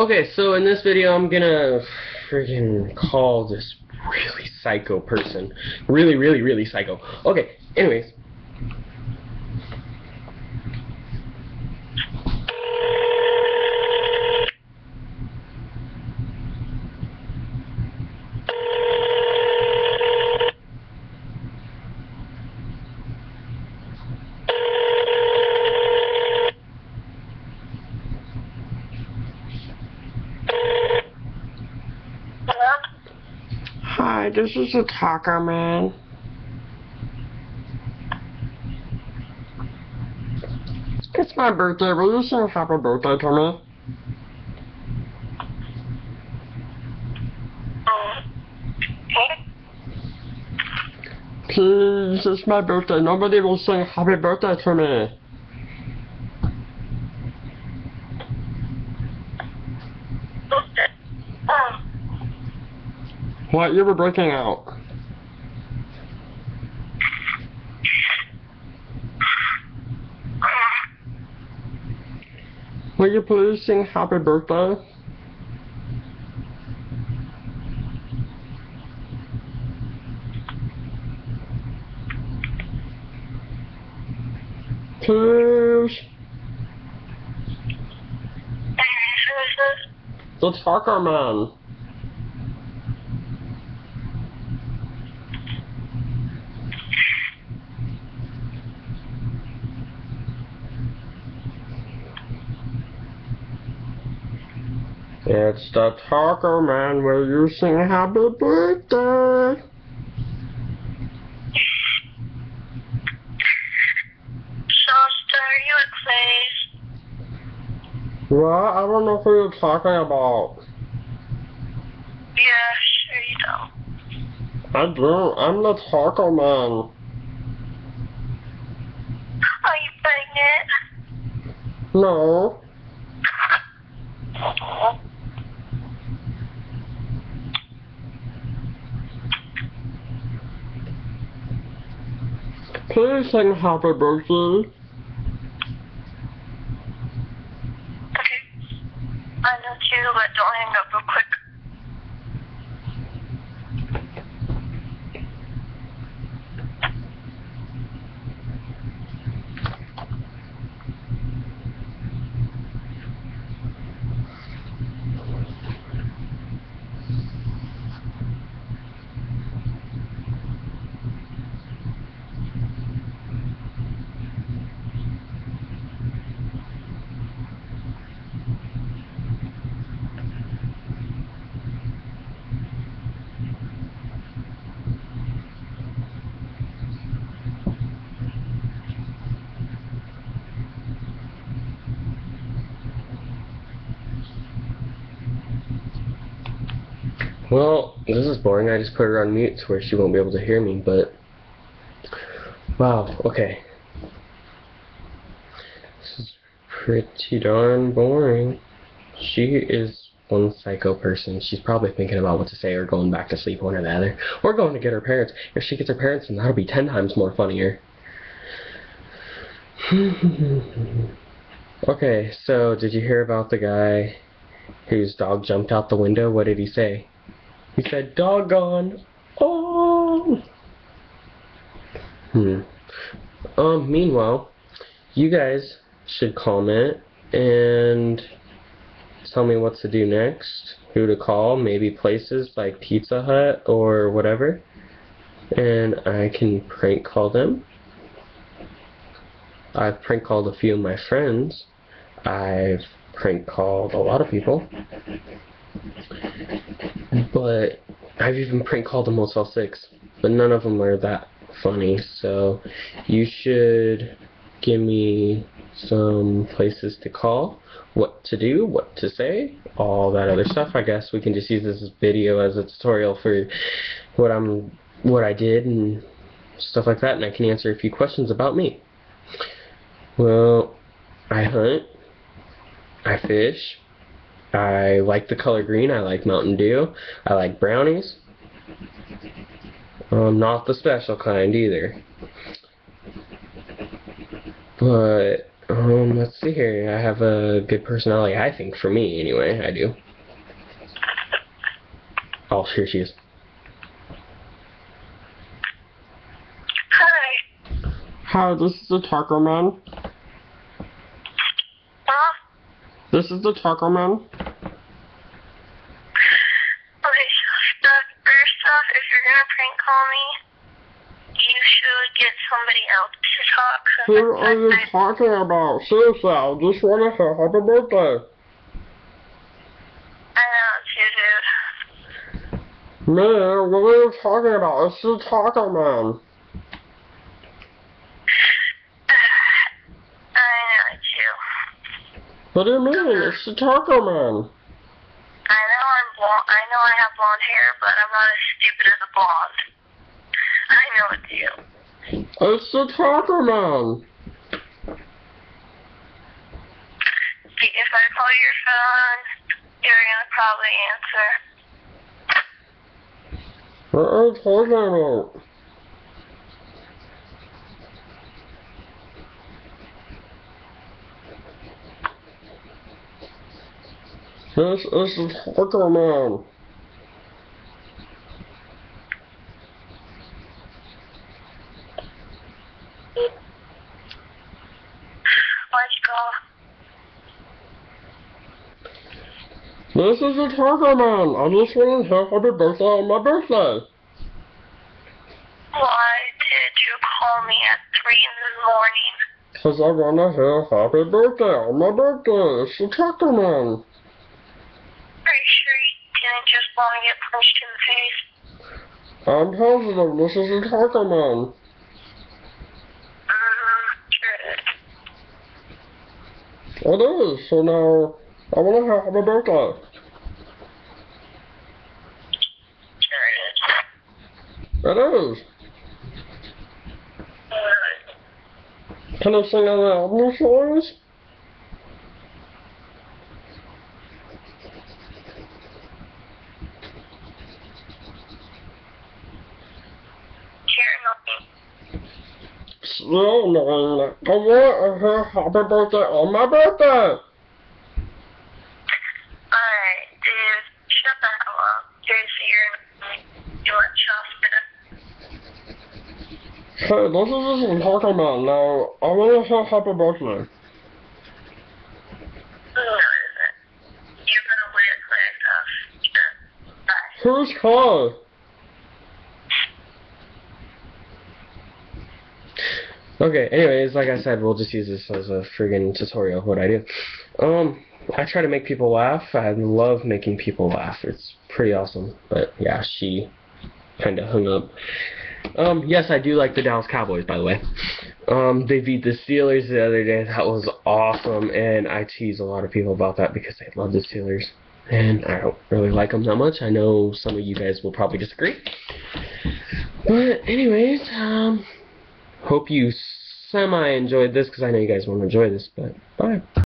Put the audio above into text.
Okay, so in this video I'm gonna freaking call this really psycho person. Really, really, really psycho. Okay, anyways. Hi, this is a Taco Man. It's my birthday. Will you sing happy birthday to me? Uh, Please, it's my birthday. Nobody will sing happy birthday to me. What? You were breaking out. Will you please sing happy birthday? Please. The Taco Man. It's the Taco Man. Will you sing happy birthday? Shasta, are you at What? I don't know who you're talking about. Yeah, sure you don't. I do. I'm the Taco Man. Are you pregnant? No. Please sing happy birthday. Okay. I know too, but don't hang up real quick. Well, this is boring. I just put her on mute to where she won't be able to hear me, but... Wow, okay. This is pretty darn boring. She is one psycho person. She's probably thinking about what to say or going back to sleep, one or the other. Or going to get her parents. If she gets her parents, then that'll be ten times more funnier. okay, so did you hear about the guy whose dog jumped out the window? What did he say? He said, doggone. Oh. Hmm. Um, meanwhile, you guys should comment and tell me what to do next, who to call, maybe places like Pizza Hut or whatever, and I can prank call them. I've prank called a few of my friends. I've prank called a lot of people. But I've even prank called a Motel 6, but none of them are that funny, so you should give me some places to call, what to do, what to say, all that other stuff. I guess we can just use this video as a tutorial for what I'm, what I did and stuff like that, and I can answer a few questions about me. Well, I hunt, I fish, I like the color green. I like Mountain Dew. I like brownies. Um, not the special kind either. But Um, let's see here. I have a good personality, I think, for me, anyway. I do. Oh, here she is. Hi. Hi, this is the Taco Man. Huh? This is the Taco Man. Okay, so stuff, first off, prank call me, you should get somebody else to talk. Who are you I- talking about? Seriously, I just to say happy birthday. I know, too, dude. Man, what are you talking about? It's the Taco Man. I know, too. What do you mean? It's the Taco Man. I know I'm blonde. I know I have blonde hair, but I'm not as stupid as a blonde. I know it's you. It's the Taco Man. If I call your phone, you're gonna probably answer. What are you talking about? This is the Taco Man. Let's go. This is a Taco Man. I just want to say happy birthday on my birthday. Why did you call me at 3 in the morning? Cause I want to say happy birthday on my birthday. It's the Taco Man. Are you sure you didn't just want to get punched in the face? I'm positive this is the Taco Man. Mm, sure. It is. So now I want to have a birthday. Sure it is. It is. Can I sing an album songs? You're annoying. So annoying. I want to say happy birthday on my birthday. Alright, shut the hell up. You're. You chocolate? Hey, this is just Taco Man. Now I want to say happy birthday. No, it isn't. You're gonna win it later, tough. Sure. Bye. Who's Kai? Okay, anyways, like I said, we'll just use this as a friggin' tutorial of what I do. Um, I try to make people laugh. I love making people laugh. It's pretty awesome. But yeah, she kinda hung up. Um, yes, I do like the Dallas Cowboys, by the way. Um, they beat the Steelers the other day. That was awesome, and I tease a lot of people about that because they love the Steelers. And I don't really like them that much. I know some of you guys will probably disagree. But anyways, um, hope you semi enjoyed this because I know you guys won't enjoy this. But bye.